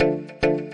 you